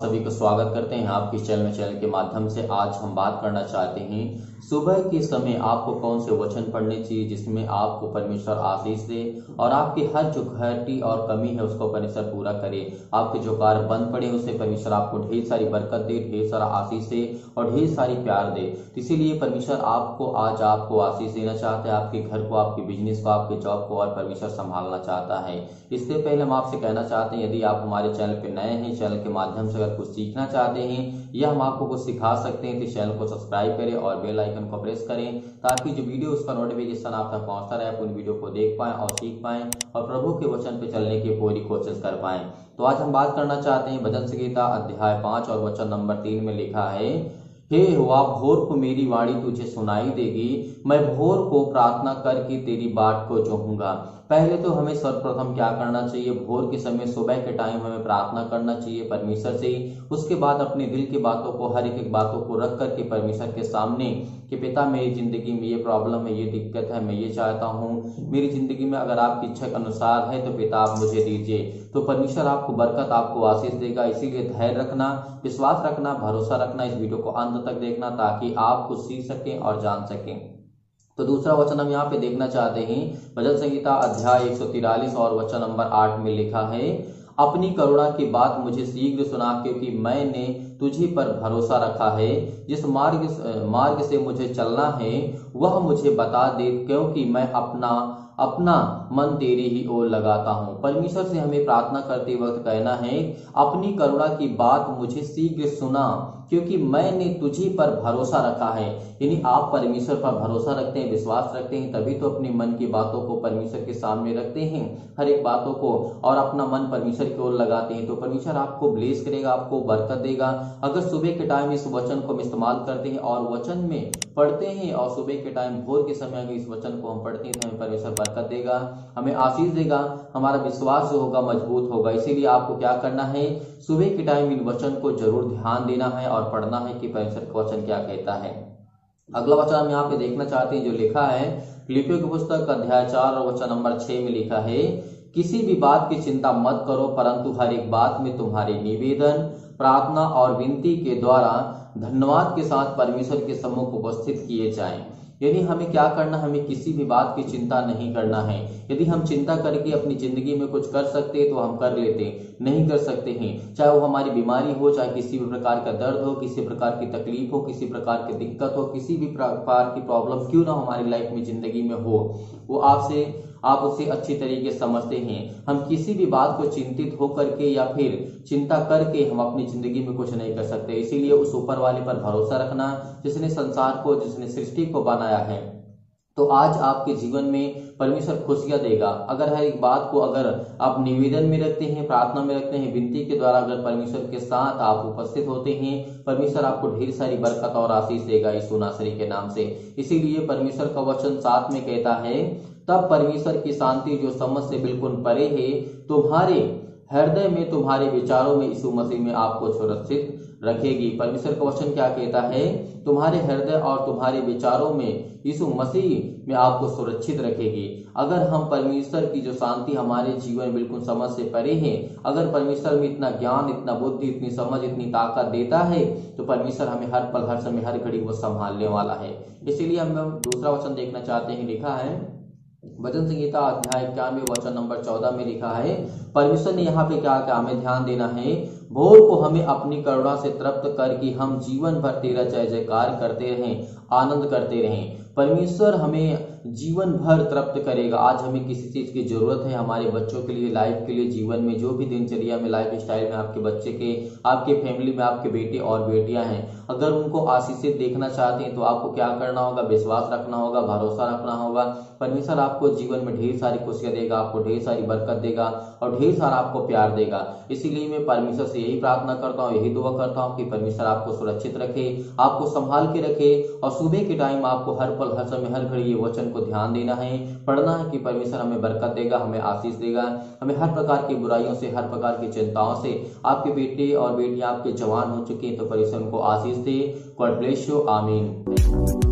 सभी को स्वागत करते हैं। आपके चैनल चैनल के माध्यम से आज हम बात करना चाहते हैं सुबह के समय आपको कौन से वचन पढ़ने चाहिए जिसमें आपको परमेश्वर आशीष दे और आपकी हर जो घटी और कमी है उसको परमेश्वर पूरा करे? आपके जो कार्य बंद पड़े उसे परमेश्वर आपको ढेर सारी बरकत दे, ढेर सारा आशीष दे और ढेर सारी प्यार दे। इसीलिए परमेश्वर आपको आज आपको आशीष देना चाहता है, आपके घर को, आपके बिज़नेस को, आपके जॉब को और परमेश्वर संभालना चाहता है। इससे पहले हम आपसे कहना चाहते हैं, यदि आप हमारे चैनल पर नए हैं, चैनल के माध्यम से अगर कुछ सीखना चाहते हैं या हम आपको कुछ सिखा सकते हैं तो चैनल को सब्सक्राइब करें और बेल आइकन को प्रेस करें ताकि जो वीडियो उसका नोटिफिकेशन आप तक पहुँचता रहे, आप उन वीडियो को देख पाएँ और सीख पाए और प्रभु के वचन पे चलने की पूरी कोशिश कर पाए। तो आज हम बात करना चाहते हैं भजन संगीता अध्याय पाँच और वचन नंबर तीन में लिखा है हे हुआ, भोर को मेरी वाणी तुझे सुनाई देगी। मैं भोर को प्रार्थना करके तेरी बाट को जोहूँगा पहले तो हमें सर्वप्रथम क्या करना चाहिए? भोर के समय, सुबह के टाइम हमें प्रार्थना करना चाहिए परमेश्वर से ही। उसके बाद अपने दिल की बातों को, हर एक एक बातों को रख करके परमेश्वर के सामने कि, पिता, मेरी ज़िंदगी में ये प्रॉब्लम है, ये दिक्कत है, मैं ये चाहता हूँ। मेरी ज़िंदगी में अगर आपकी इच्छा के अनुसार है तो पिता, आप मुझे दीजिए। तो परमेश्वर आपको बरकत, आपको आशीष देगा। इसीलिए धैर्य रखना, विश्वास रखना, भरोसा रखना, इस वीडियो को अंत तक देखना ताकि आप कुछ सीख सकें और जान सकें। तो दूसरा वचन हम यहाँ पे देखना चाहते हैं। भजन संगीता अध्याय एक और वचन नंबर आठ में लिखा है, अपनी करुणा की बात मुझे शीघ्र सुना क्योंकि मैंने तुझी पर भरोसा रखा है। जिस मार्ग मार्ग से मुझे चलना है, वह मुझे बता दे क्योंकि मैं अपना अपना मन तेरी ही ओर लगाता हूँ। परमेश्वर से हमें प्रार्थना करते वक्त कहना है, अपनी करुणा की बात मुझे शीघ्र सुना। क्योंकि मैंने तुझी पर भरोसा रखा है। यानी आप परमेश्वर पर भरोसा रखते हैं, विश्वास रखते हैं, तभी तो अपने मन की बातों को परमेश्वर के सामने रखते हैं, हर एक बातों को, और अपना मन परमेश्वर की ओर लगाते हैं। तो परमेश्वर आपको ब्लेस करेगा, आपको बरकत देगा। अगर सुबह के टाइम इस वचन को हम इस्तेमाल करते हैं और वचन में पढ़ते हैं, और सुबह के टाइम भोर के समय अगर इस वचन को हम पढ़ते हैं तो हमें परमेश्वर बरकत देगा, हमें आशीष देगा, हमारा विश्वास जो होगा मज़बूत होगा। इसीलिए आपको क्या करना है, सुबह के टाइम इन वचन को ज़रूर ध्यान देना है, और पढ़ना है कि का वचन क्या कहता है। अगला वचन हम यहाँ पे देखना चाहते हैं, जो लिखा है लिपियों की पुस्तक अध्याय चार और वचन नंबर छह में लिखा है, किसी भी बात की चिंता मत करो, परंतु हर एक बात में तुम्हारे निवेदन, प्रार्थना और विनती के द्वारा धन्यवाद के साथ परमेश्वर के सम्मुख उपस्थित किए जाएँ। यानी हमें क्या करना हमें किसी भी बात की चिंता नहीं करना है। यदि हम चिंता करके अपनी ज़िंदगी में कुछ कर सकते हैं तो हम कर लेते हैं नहीं कर सकते हैं। चाहे वो हमारी बीमारी हो, चाहे किसी भी प्रकार का दर्द हो, किसी प्रकार की तकलीफ़ हो, किसी प्रकार की दिक्कत हो, किसी भी प्रकार की प्रॉब्लम क्यों ना हमारी लाइफ में, ज़िंदगी में हो। वो आपसे आप उसे अच्छी तरीके समझते हैं। हम किसी भी बात को चिंतित होकर के या फिर चिंता करके हम अपनी ज़िंदगी में कुछ नहीं कर सकते। इसीलिए उस ऊपर वाले पर भरोसा रखना, जिसने संसार को, जिसने सृष्टि को बनाया है तो आज आपके जीवन में परमेश्वर खुशियाँ देगा। अगर हर एक बात को अगर आप निवेदन में रखते हैं, प्रार्थना में रखते हैं, विनती के द्वारा अगर परमेश्वर के साथ आप उपस्थित होते हैं, परमेश्वर आपको ढेर सारी बरकत और आशीष देगा इस नासरी के नाम से। इसीलिए परमेश्वर का वचन साथ में कहता है तब परमेश्वर की शांति जो समझ से बिल्कुल परे है, तुम्हारे हृदय में, तुम्हारे विचारों में यीशु मसीह में आपको सुरक्षित रखेगी। परमेश्वर का वचन क्या कहता है? तुम्हारे हृदय और तुम्हारे विचारों में यीशु मसीह में आपको सुरक्षित रखेगी। अगर हम परमेश्वर की जो शांति हमारे जीवन बिल्कुल समझ से परे है, अगर परमेश्वर में इतना ज्ञान, इतना बुद्धि, इतनी समझ, इतनी ताकत देता है तो परमेश्वर हमें हर पल, हर समय, हर घड़ी वो संभालने वाला है। इसीलिए हम दूसरा वचन देखना चाहते हैं, लिखा है भजन संहिता अध्याय इक्यानवे वचन नंबर चौदह में लिखा है, परमेश्वर ने यहाँ पे क्या कहा? हमें ध्यान देना है भोर को हमें अपनी करुणा से तृप्त कर कि हम जीवन भर तेरा जय जयकार करते रहें, आनंद करते रहें। परमेश्वर हमें जीवन भर तृप्त करेगा। आज हमें किसी चीज़ की ज़रूरत है, हमारे बच्चों के लिए लाइफ के लिए, जीवन में, जो भी दिनचर्या में लाइफ स्टाइल में, आपके बच्चे के, आपके फैमिली में, आपके बेटे और बेटियाँ हैं। अगर उनको आशीषित देखना चाहते हैं तो आपको क्या करना होगा? विश्वास रखना होगा, भरोसा रखना होगा। परमेश्वर आपको जीवन में ढेर सारी खुशियाँ देगा, आपको ढेर सारी बरकत देगा और ढेर सारा आपको प्यार देगा। इसीलिए मैं परमेश्वर यही प्रार्थना करता हूँ, यही दुआ करता हूँ कि परमेश्वर आपको सुरक्षित रखे, आपको संभाल के रखे और सुबह के टाइम आपको हर पल, हर समय, हर घड़ी ये वचन को ध्यान देना है। पढ़ना है कि परमेश्वर हमें बरकत देगा, हमें आशीष देगा, हमें हर प्रकार की बुराइयों से, हर प्रकार की चिंताओं से, आपके बेटे और बेटियाँ, आपके जवान हो चुके हैं तो परमेश्वर उनको आशीष दे। गॉड ब्लेस यू आमीन